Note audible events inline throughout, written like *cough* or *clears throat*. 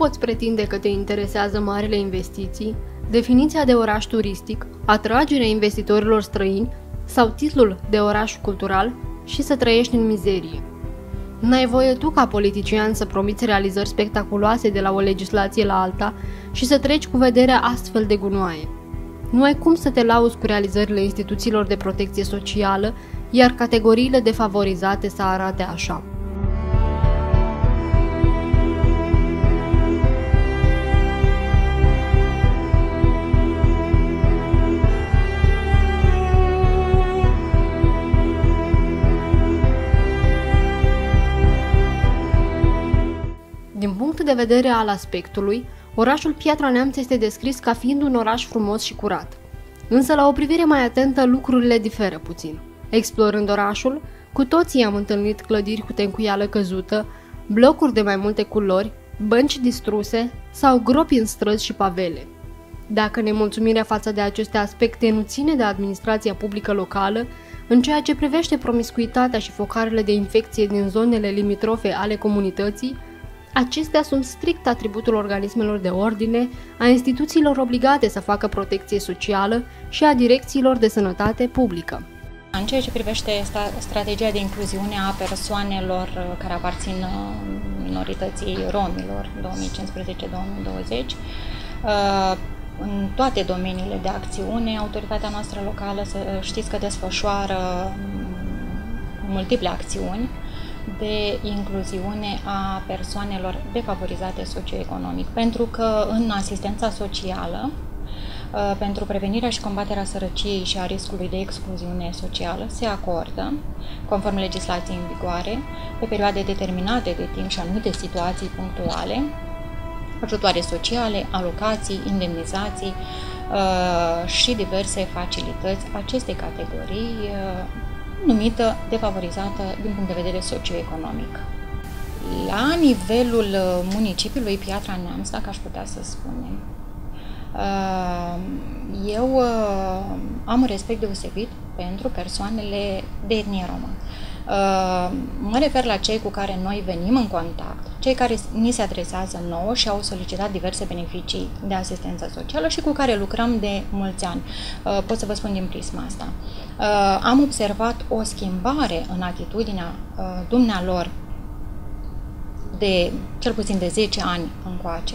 poți pretinde că te interesează marile investiții, definiția de oraș turistic, atragerea investitorilor străini sau titlul de oraș cultural și să trăiești în mizerie. N-ai voie tu ca politician să promiți realizări spectaculoase de la o legislație la alta și să treci cu vederea astfel de gunoaie. Nu ai cum să te lauzi cu realizările instituțiilor de protecție socială, iar categoriile defavorizate să arate așa. De vedere al aspectului, orașul Piatra Neamț este descris ca fiind un oraș frumos și curat. Însă, la o privire mai atentă, lucrurile diferă puțin. Explorând orașul, cu toții am întâlnit clădiri cu tencuială căzută, blocuri de mai multe culori, bănci distruse sau gropi în străzi și pavele. Dacă nemulțumirea față de aceste aspecte nu ține de administrația publică locală, în ceea ce privește promiscuitatea și focarele de infecție din zonele limitrofe ale comunității, Acestea sunt strict atributul organismelor de ordine, a instituțiilor obligate să facă protecție socială și a direcțiilor de sănătate publică. În ceea ce privește strategia de incluziune a persoanelor uh, care aparțin uh, minorității romilor 2015-2020, uh, în toate domeniile de acțiune, autoritatea noastră locală, să știți că desfășoară mm, multiple acțiuni de incluziune a persoanelor defavorizate socioeconomic. Pentru că în asistența socială, uh, pentru prevenirea și combaterea sărăciei și a riscului de excluziune socială se acordă, conform legislației în vigoare, pe perioade determinate de timp și anumite situații punctuale, ajutoare sociale, alocații, indemnizații uh, și diverse facilități. Aceste categorii uh, numită defavorizată din punct de vedere socioeconomic. La nivelul uh, municipiului Piatra Neamț, dacă aș putea să spunem, uh, eu uh, am un respect deosebit pentru persoanele de etnie romă. Mă refer la cei cu care noi venim în contact, cei care ni se adresează nouă și au solicitat diverse beneficii de asistență socială și cu care lucrăm de mulți ani. Pot să vă spun din prisma asta. Am observat o schimbare în atitudinea dumnealor de cel puțin de 10 ani încoace,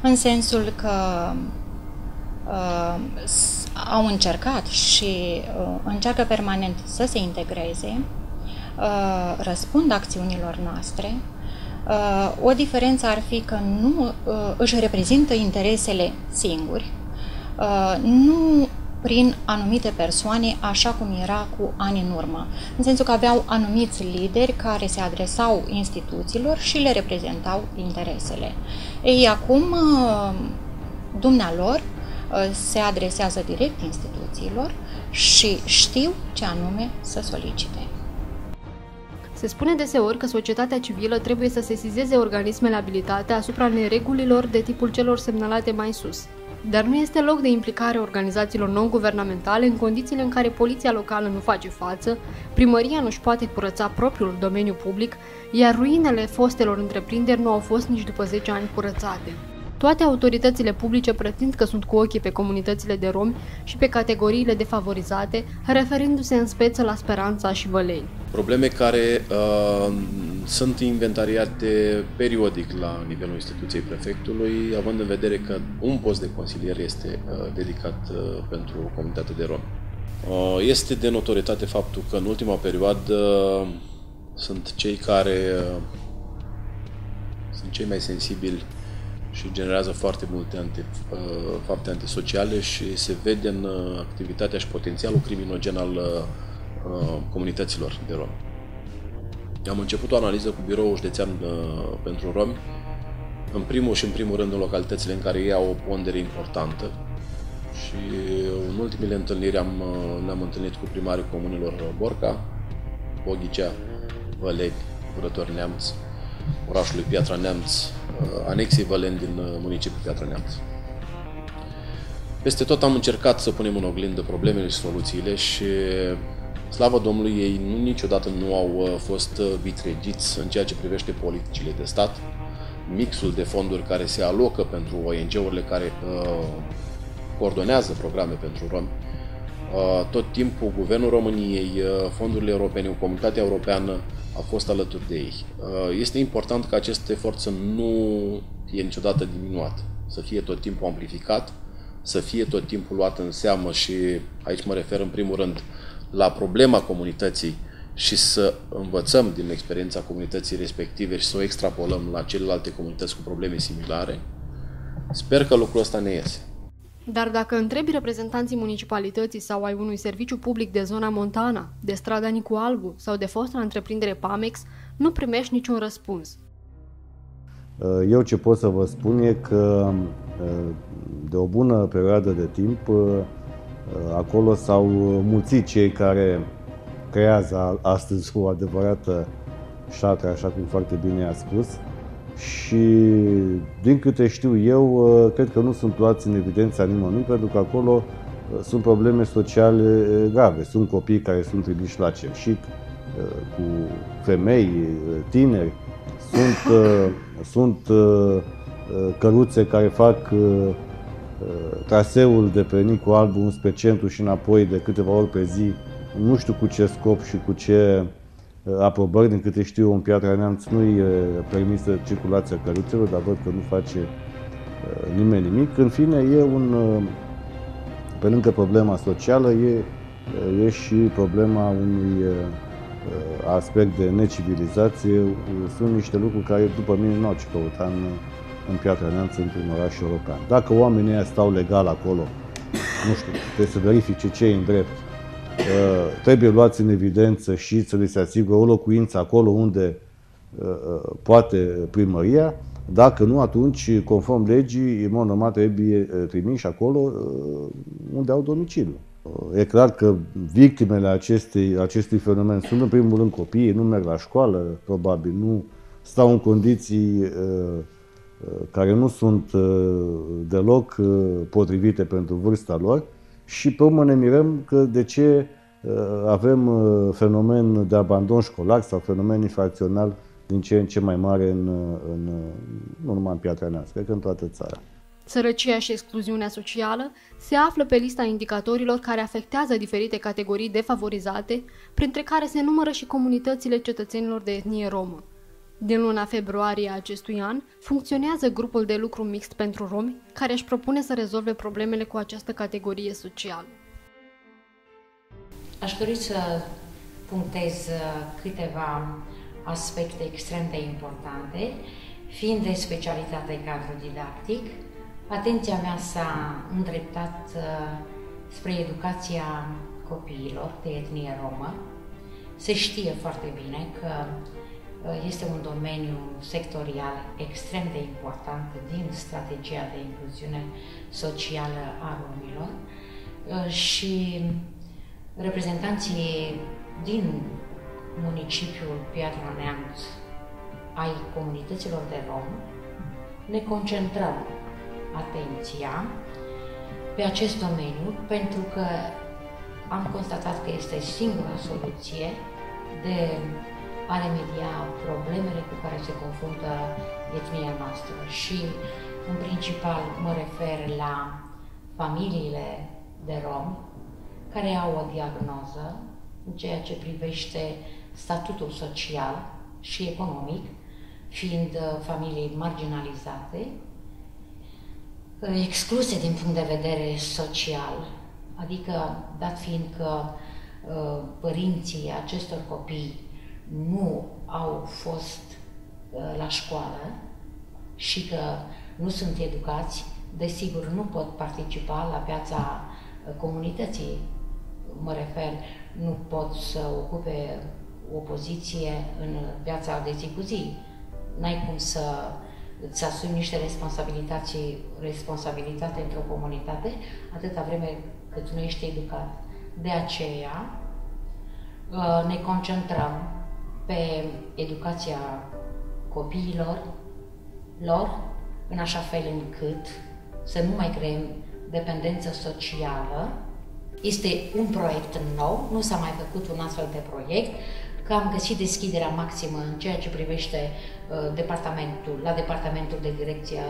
în sensul că uh, au încercat și uh, încearcă permanent să se integreze, uh, răspund acțiunilor noastre. Uh, o diferență ar fi că nu uh, își reprezintă interesele singuri, uh, nu prin anumite persoane, așa cum era cu ani în urmă. În sensul că aveau anumiți lideri care se adresau instituțiilor și le reprezentau interesele. Ei, acum, uh, dumnealor uh, se adresează direct instituțiilor și știu ce anume să solicite. Se spune deseori că societatea civilă trebuie să sesizeze organismele abilitate asupra neregulilor de tipul celor semnalate mai sus, dar nu este loc de implicare organizațiilor non-guvernamentale în condițiile în care poliția locală nu face față, primăria nu-și poate curăța propriul domeniu public, iar ruinele fostelor întreprinderi nu au fost nici după 10 ani curățate. Toate autoritățile publice pretind că sunt cu ochii pe comunitățile de romi și pe categoriile defavorizate, referindu-se în speță la Speranța și Vălei. Probleme care uh, sunt inventariate periodic la nivelul instituției prefectului, având în vedere că un post de consilier este uh, dedicat uh, pentru comunitatea de romi. Uh, este de notorietate faptul că în ultima perioadă uh, sunt cei care uh, sunt cei mai sensibili și generează foarte multe anti, uh, fapte antisociale și se vede în uh, activitatea și potențialul criminogen al uh, comunităților de romi. Am început o analiză cu biroul județean pentru romi, în primul și în primul rând în localitățile în care ei au o pondere importantă și în ultimele întâlniri am, ne-am întâlnit cu primarii comunilor Borca, Boghicea, Vălevi, Curător Neamț, orașului Piatra Neamț, Uh, anexei Valen din uh, municipiul Piatra Neamț. Peste tot am încercat să punem în oglindă problemele și soluțiile și slavă Domnului, ei nu, niciodată nu au uh, fost vitregiți în ceea ce privește politicile de stat mixul de fonduri care se alocă pentru ONG-urile care uh, coordonează programe pentru romi. Uh, tot timpul Guvernul României, uh, fondurile europene, comunitatea europeană a fost alături de ei. Uh, este important ca acest efort să nu fie niciodată diminuat, să fie tot timpul amplificat, să fie tot timpul luat în seamă și aici mă refer în primul rând la problema comunității și să învățăm din experiența comunității respective și să o extrapolăm la celelalte comunități cu probleme similare. Sper că lucrul ăsta ne iese. Dar dacă întrebi reprezentanții municipalității sau ai unui serviciu public de zona Montana, de strada Nicu Albu sau de fosta întreprindere Pamex, nu primești niciun răspuns. Eu ce pot să vă spun e că de o bună perioadă de timp acolo s-au mulțit cei care creează astăzi o adevărată șatră, așa cum foarte bine a spus, și din câte știu eu, uh, cred că nu sunt luați în evidența nimănui, pentru că acolo uh, sunt probleme sociale uh, grave. Sunt copii care sunt trimiși la cerșit, cu femei, tineri, sunt, sunt căruțe care fac traseul de pe Nicu Albu înspre centru și înapoi de câteva ori pe zi, nu știu cu ce scop și cu ce Uh, aprobări, din câte știu, în Piatra Neamț nu e permisă circulația căruțelor, dar văd că nu face uh, nimeni nimic. În fine, e un, uh, pe lângă problema socială, e, e și problema unui aspect de necivilizație. Sunt niște lucruri care, după mine, nu au ce căuta în, în Piatra Neamț, într-un oraș european. Dacă oamenii ăia stau legal acolo, nu știu, trebuie să verifice ce e în drept, trebuie luați în evidență și să le se asigură o locuință acolo unde uh, uh, poate primăria, dacă nu, atunci, conform legii, în mod normal trebuie uh, trimiși acolo unde au domiciliu. E clar că victimele acestei, acestui fenomen sunt în primul rând copiii, nu merg la școală, probabil, nu stau în condiții care nu sunt deloc potrivite pentru vârsta lor și pe urmă ne mirăm că de ce uh, avem uh, fenomen de abandon școlar sau fenomen infracțional din ce în ce mai mare în, uh, în, nu numai în Piatra Neamț, cred că în toată țara. Sărăcia și excluziunea socială se află pe lista indicatorilor care afectează diferite categorii defavorizate, printre care se numără și comunitățile cetățenilor de etnie romă. Din luna februarie a acestui an, funcționează grupul de lucru mixt pentru romi, care își propune să rezolve problemele cu această categorie socială. Aș dori să punctez uh, câteva aspecte extrem de importante, fiind de specialitate cadru didactic, atenția mea s-a îndreptat uh, spre educația copiilor de etnie romă. Se știe foarte bine că Uh, este un domeniu sectorial extrem de important din strategia de incluziune socială a romilor. Uh, și reprezentanții din municipiul Piatra Neamț ai comunităților de rom ne concentrăm atenția pe acest domeniu pentru că am constatat că este singura soluție de a remedia problemele cu care se confruntă etnia noastră. Și în principal mă refer la familiile de romi care au o diagnoză în ceea ce privește statutul social și economic, fiind uh, familii marginalizate, uh, excluse din punct de vedere social, adică dat fiind că uh, părinții acestor copii nu au fost uh, la școală și că nu sunt educați, desigur nu pot participa la piața uh, comunității. Mă refer, nu pot să ocupe o poziție în viața de zi cu zi. N-ai cum să îți asumi niște responsabilități, responsabilitate într-o comunitate atâta vreme cât nu ești educat. De aceea uh, ne concentrăm pe educația copiilor lor, în așa fel încât să nu mai creăm dependență socială. Este un proiect nou, nu s-a mai făcut un astfel de proiect. că am găsit deschiderea maximă în ceea ce privește uh, departamentul, la departamentul de direcție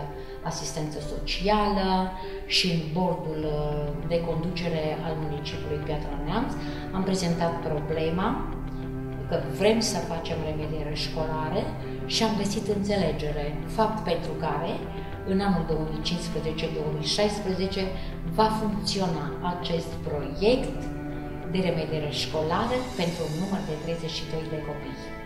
asistență socială și în bordul uh, de conducere al municipiului Piatra Neamț. Am prezentat problema că vrem să facem remediere școlare și am găsit înțelegere, fapt pentru care în anul 2015-2016 va funcționa acest proiect de remediere școlară pentru un număr de 32 de copii.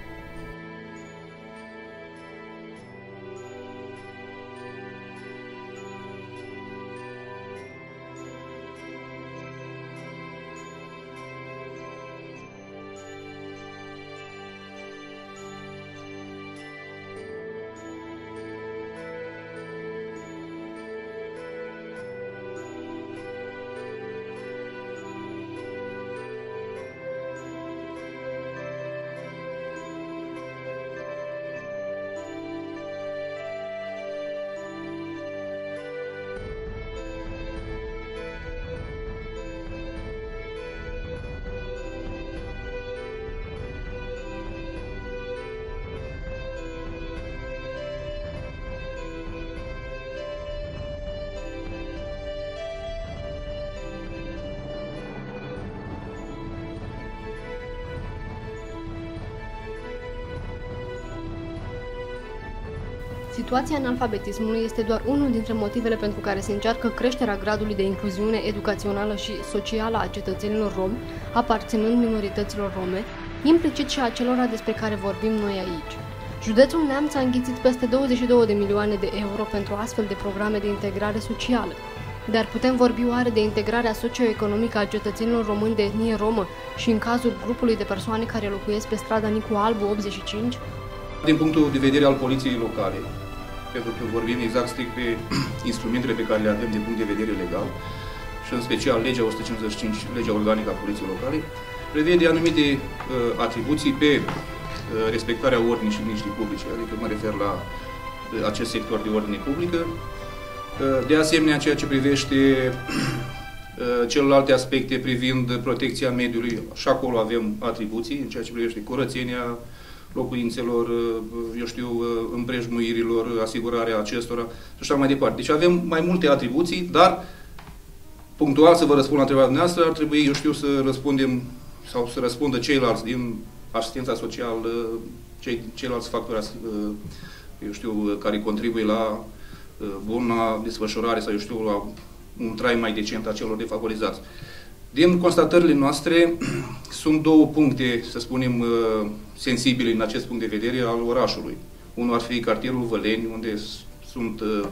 Situația analfabetismului este doar unul dintre motivele pentru care se încearcă creșterea gradului de incluziune educațională și socială a cetățenilor romi, aparținând minorităților rome, implicit și a celora despre care vorbim noi aici. Județul Neamț a înghițit peste 22 de milioane de euro pentru astfel de programe de integrare socială. Dar putem vorbi oare de integrarea socioeconomică a cetățenilor români de etnie romă și în cazul grupului de persoane care locuiesc pe strada Nicu Albu 85? Din punctul de vedere al poliției locale, pentru că vorbim exact strict pe *clears throat* instrumentele pe care le avem din punct de vedere legal și în special legea 155, legea organică a poliției locale, prevede anumite uh, atribuții pe uh, respectarea ordinii și liniștii publice, adică mă refer la uh, acest sector de ordine publică. Uh, de asemenea, ceea ce privește *clears throat* uh, celelalte aspecte privind protecția mediului, și acolo avem atribuții în ceea ce privește curățenia, locuințelor, uh, eu știu, uh, împrejmuirilor, asigurarea acestora și așa mai departe. Deci avem mai multe atribuții, dar punctual să vă răspund la întrebarea noastră, ar trebui, eu știu, să răspundem sau să răspundă ceilalți din asistența socială, cei, ceilalți factori, uh, eu știu, care contribuie la buna desfășurare sau, eu știu, la un trai mai decent a celor defavorizați. Din constatările noastre *clears throat* sunt două puncte, să spunem, uh, sensibile în acest punct de vedere al orașului. Unul ar fi cartierul Văleni, unde sunt uh,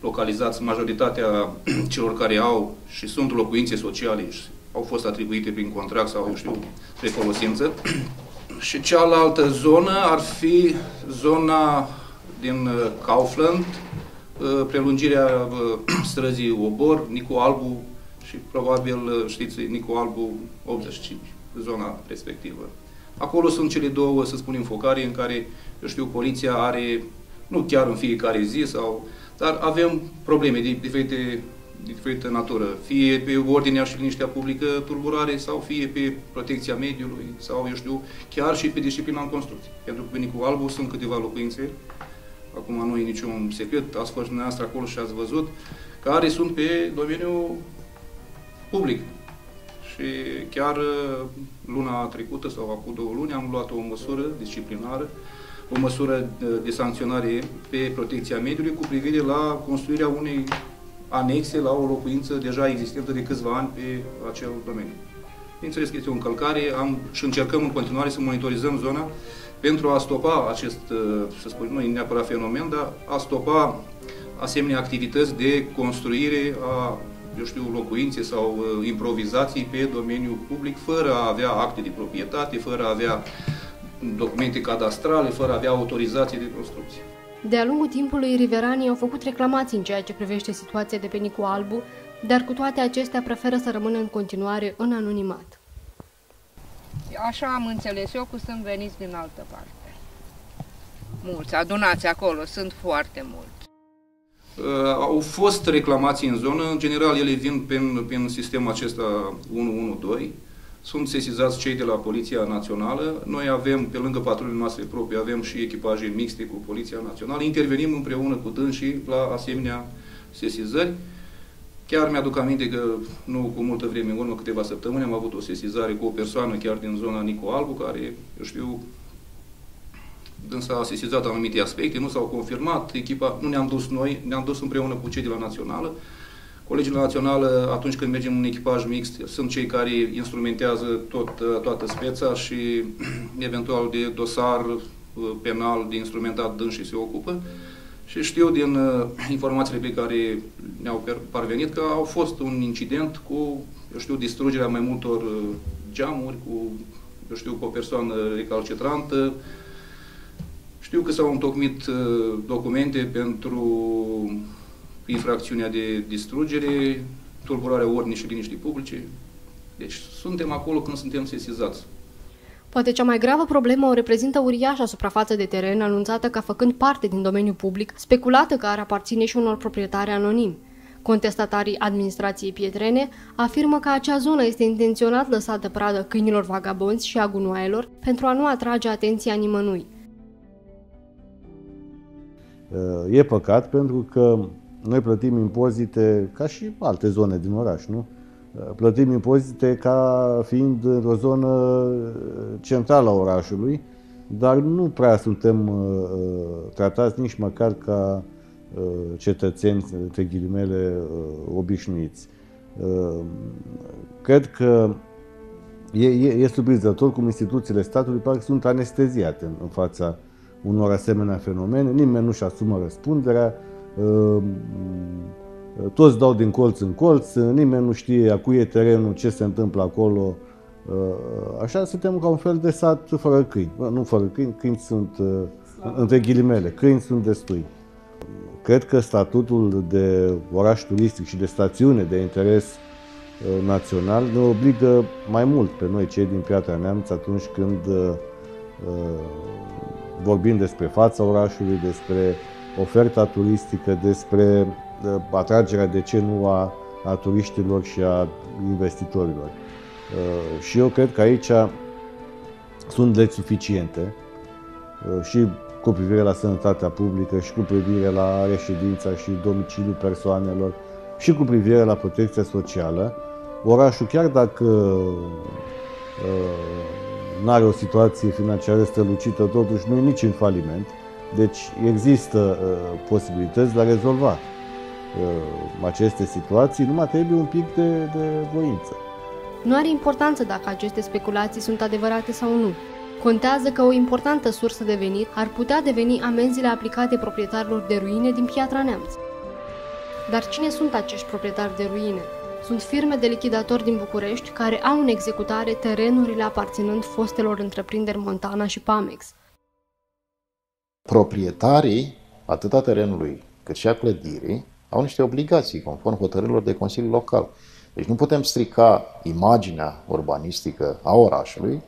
localizați majoritatea *clears throat* celor care au și sunt locuințe sociale și au fost atribuite prin contract sau, eu știu, pe folosință. *clears throat* și cealaltă zonă ar fi zona din uh, Kaufland, prelungirea *clears throat* străzii Obor, Nicu Albu, și probabil știți Nicu Albu 85, zona respectivă. Acolo sunt cele două, să spunem, focare în care, eu știu, poliția are, nu chiar în fiecare zi, sau, dar avem probleme de diferite, de diferită natură, fie pe ordinea și liniștea publică turburare, sau fie pe protecția mediului, sau, eu știu, chiar și pe disciplina în construcție. Pentru că pe Nicu Albu sunt câteva locuințe, acum nu e niciun secret, ați fost dumneavoastră acolo și ați văzut, care sunt pe domeniul public. Și chiar uh, luna trecută sau acum două luni am luat o măsură disciplinară, o măsură uh, de sancționare pe protecția mediului cu privire la construirea unei anexe la o locuință deja existentă de câțiva ani pe acel domeniu. Bineînțeles că este o încălcare am, și încercăm în continuare să monitorizăm zona pentru a stopa acest, uh, să spunem, nu e neapărat fenomen, dar a stopa asemenea activități de construire a eu știu, locuințe sau uh, improvizații pe domeniul public, fără a avea acte de proprietate, fără a avea documente cadastrale, fără a avea autorizații de construcție. De-a lungul timpului, riveranii au făcut reclamații în ceea ce privește situația de pe Nicu Albu, dar cu toate acestea preferă să rămână în continuare în anonimat. Așa am înțeles eu, că sunt veniți din altă parte. Mulți, adunați acolo, sunt foarte mulți. Uh, au fost reclamații în zonă, în general ele vin prin, prin sistemul acesta 112 sunt sesizați cei de la Poliția Națională. Noi avem, pe lângă patrulele noastre proprii, avem și echipaje mixte cu Poliția Națională. Intervenim împreună cu dânsii la asemenea sesizări. Chiar mi-aduc aminte că nu cu multă vreme, în urmă câteva săptămâni, am avut o sesizare cu o persoană chiar din zona Nico Albu, care, eu știu, dânsa a sesizat anumite aspecte, nu s-au confirmat, echipa, nu ne-am dus noi, ne-am dus împreună cu cei de la Națională. Colegii la Națională, atunci când mergem în echipaj mixt, sunt cei care instrumentează tot, toată speța și *clears throat* eventual de dosar uh, penal, de instrumentat dâns și se ocupă. Și știu din uh, informațiile pe care ne-au parvenit că au fost un incident cu, eu știu, distrugerea mai multor uh, geamuri, cu, eu știu, cu o persoană recalcitrantă, știu că s-au întocmit uh, documente pentru infracțiunea de distrugere, tulburarea ordinii și liniștii publice. Deci suntem acolo când suntem sesizați. Poate cea mai gravă problemă o reprezintă uriașa suprafață de teren anunțată ca făcând parte din domeniul public, speculată că ar aparține și unor proprietari anonimi. Contestatarii administrației pietrene afirmă că acea zonă este intenționat lăsată pradă câinilor vagabonți și a gunoaielor pentru a nu atrage atenția nimănui. E păcat pentru că noi plătim impozite ca și alte zone din oraș, nu? Plătim impozite ca fiind într-o zonă centrală a orașului, dar nu prea suntem uh, tratați nici măcar ca uh, cetățeni, între ghilimele, uh, obișnuiți. Cred că e, e, e surprinzător cum instituțiile statului parcă sunt anesteziate în, în fața unor asemenea fenomene, nimeni nu-și asumă răspunderea, uh, toți dau din colț în colț, nimeni nu știe a cui e terenul, ce se întâmplă acolo. Uh, așa suntem ca un fel de sat fără câini. Nu fără câini, câini sunt, uh, între ghilimele, câini sunt destui. Cred că statutul de oraș turistic și de stațiune de interes național ne obligă mai mult pe noi, cei din Piatra Neamț, atunci când vorbim despre fața orașului, despre oferta turistică, despre uh, atragerea, de ce nu, a, a turiștilor și a investitorilor. Uh, și eu cred că aici sunt legi suficiente uh, și cu privire la sănătatea publică și cu privire la reședința și domiciliul persoanelor și cu privire la protecția socială. Orașul, chiar dacă nu are o situație financiară strălucită, totuși nu e nici în faliment. Deci există uh, posibilități de a rezolva uh, aceste situații, numai trebuie un pic de, de voință. Nu are importanță dacă aceste speculații sunt adevărate sau nu. Contează că o importantă sursă de venit ar putea deveni amenziile aplicate proprietarilor de ruine din Piatra Neamț. Dar cine sunt acești proprietari de ruine? Sunt firme de lichidatori din București care au în executare terenurile aparținând fostelor întreprinderi Montana și Pamex. Proprietarii, atât a terenului cât și a clădirii, au niște obligații conform hotărârilor de Consiliu Local. Deci nu putem strica imaginea urbanistică a orașului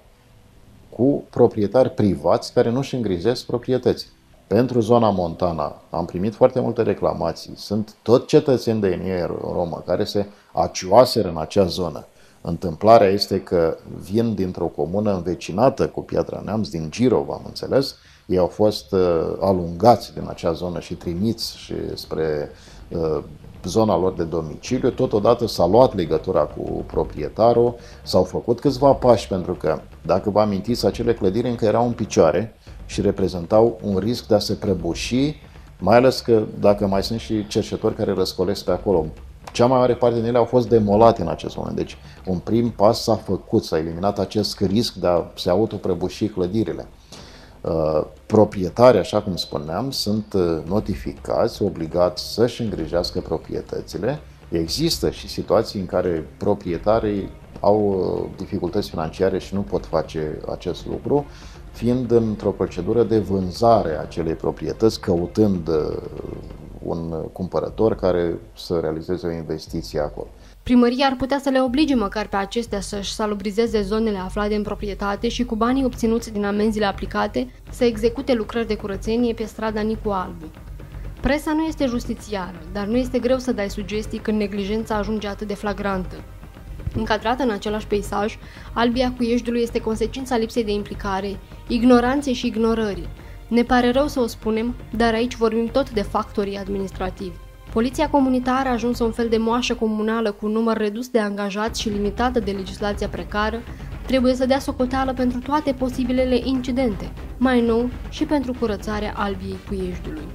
cu proprietari privați care nu își îngrijesc proprietății. Pentru zona Montana am primit foarte multe reclamații. Sunt tot cetățeni de etnie romă care se acioaseră în acea zonă. Întâmplarea este că vin dintr-o comună învecinată cu Piatra Neamț, din Giro, am înțeles. Ei au fost uh, alungați din acea zonă și trimiți și spre uh, zona lor de domiciliu. Totodată s-a luat legătura cu proprietarul, s-au făcut câțiva pași pentru că, dacă vă amintiți, acele clădiri încă erau în picioare și reprezentau un risc de a se prăbuși, mai ales că dacă mai sunt și cercetători care răscolesc pe acolo, cea mai mare parte din ele au fost demolate în acest moment. Deci un prim pas s-a făcut, s-a eliminat acest risc de a se autoprăbuși clădirile. Uh, proprietarii, așa cum spuneam, sunt uh, notificați, obligați să-și îngrijească proprietățile. Există și situații în care proprietarii au uh, dificultăți financiare și nu pot face acest lucru fiind într-o procedură de vânzare a acelei proprietăți, căutând uh, un cumpărător care să realizeze o investiție acolo. Primăria ar putea să le oblige măcar pe acestea să-și salubrizeze zonele aflate în proprietate și cu banii obținuți din amenziile aplicate să execute lucrări de curățenie pe strada Nicu Albu. Presa nu este justițiară, dar nu este greu să dai sugestii când neglijența ajunge atât de flagrantă. Încadrată în același peisaj, albia Cuieștiului este consecința lipsei de implicare, ignoranței și ignorării. Ne pare rău să o spunem, dar aici vorbim tot de factorii administrativi. Poliția comunitară a ajuns un fel de moașă comunală cu un număr redus de angajați și limitată de legislația precară, trebuie să dea socoteală pentru toate posibilele incidente, mai nou și pentru curățarea albiei Puieștiului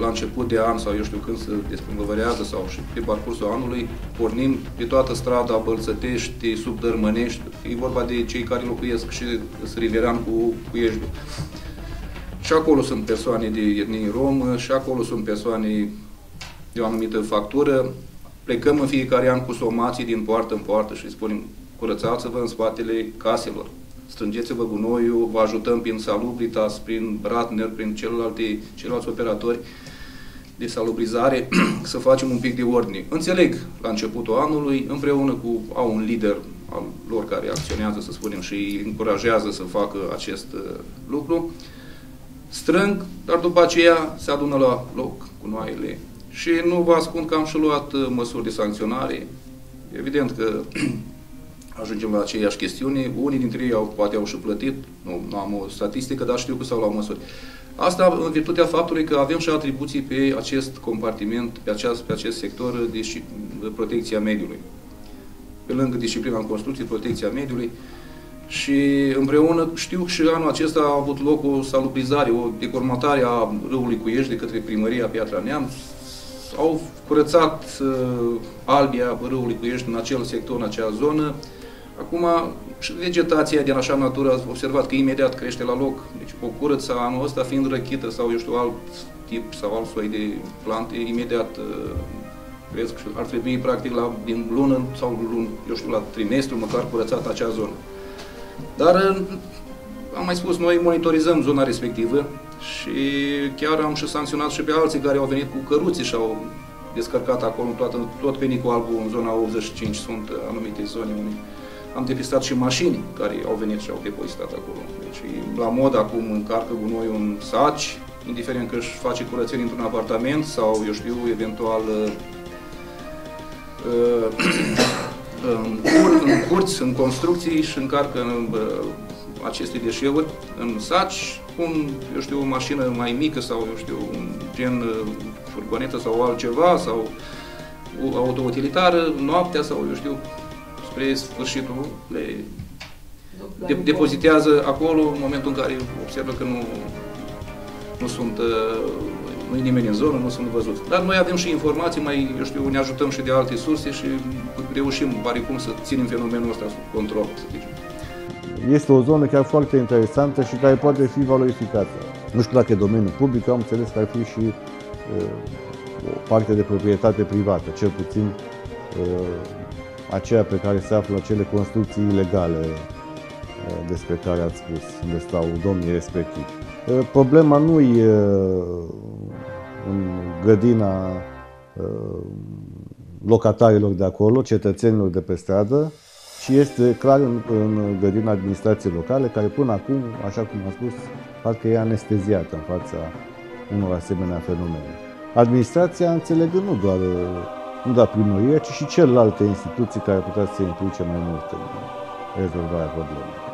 la început de an sau eu știu când se desprimăvărează sau și pe parcursul anului, pornim pe toată strada Bălțătești, Subdărmănești, e vorba de cei care locuiesc și Riveran cu Puiești. Și acolo sunt persoane de etnie romă, și acolo sunt persoane de o anumită factură. Plecăm în fiecare an cu somații din poartă în poartă și spunem curățați-vă în spatele caselor strângeți-vă gunoiul, vă ajutăm prin Salubritas, prin Bratner, prin celelalte, ceilalți operatori de salubrizare, *clears throat* să facem un pic de ordine. Înțeleg, la începutul anului, împreună cu, au un lider al lor care acționează, să spunem, și îi încurajează să facă acest uh, lucru, strâng, dar după aceea se adună la loc cu noile. Și nu vă ascund că am și luat uh, măsuri de sancționare. Evident că *clears throat* ajungem la aceeași chestiune. Unii dintre ei au, poate au și plătit, nu, nu am o statistică, dar știu că s-au luat măsuri. Asta în virtutea faptului că avem și atribuții pe acest compartiment, pe acest, pe acest sector de, de protecția mediului. Pe lângă disciplina în construcție, protecția mediului, și împreună știu și anul acesta a avut loc o salubrizare, o decormatare a râului Cuiești de către primăria Piatra Neamț. Au curățat uh, albia râului Cuiești în acel sector, în acea zonă. Acum, și vegetația din așa natură, ați observat că imediat crește la loc. Deci o curăță anul ăsta fiind răchită sau, eu știu, alt tip sau alt soi de plante, imediat uh, cresc și ar trebui, practic, la, din lună sau lun, eu știu, la trimestru, măcar curățat acea zonă. Dar, uh, am mai spus, noi monitorizăm zona respectivă și chiar am și sancționat și pe alții care au venit cu căruții și au descărcat acolo toată, tot penicul albu în zona 85 sunt anumite zone unde am depistat și mașini care au venit și au depozitat acolo. Deci la mod acum încarcă gunoiul în saci, indiferent că își face curățenie într-un apartament sau, eu știu, eventual uh, *coughs* în, cur, în curți, în construcții și încarcă în, uh, aceste deșeuri în saci, un, eu știu, o mașină mai mică sau, eu știu, un gen uh, furgonetă sau altceva, sau o autoutilitară, noaptea sau, eu știu, spre sfârșitul le de, depozitează acolo în momentul în care observă că nu, nu sunt uh, nu e nimeni în zonă, nu sunt văzuți. Dar noi avem și informații, mai, eu știu, ne ajutăm și de alte surse și reușim, pare cum, să ținem fenomenul ăsta sub control, să zicem. Este o zonă chiar foarte interesantă și care poate fi valorificată. Nu știu dacă e domeniul public, am înțeles că ar fi și uh, o parte de proprietate privată, cel puțin uh, aceea pe care se află acele construcții ilegale uh, despre care ați spus, unde stau domnii respectivi. Uh, problema nu e uh, în grădina locatarilor de acolo, cetățenilor de pe stradă, ci este clar în, în grădina administrației locale, care până acum, așa cum am spus, parcă e anesteziată în fața unor asemenea fenomene. Administrația, înțelegând nu doar nu doar primăria, ci și celelalte instituții care putea să se implice mai mult în rezolvarea problemei.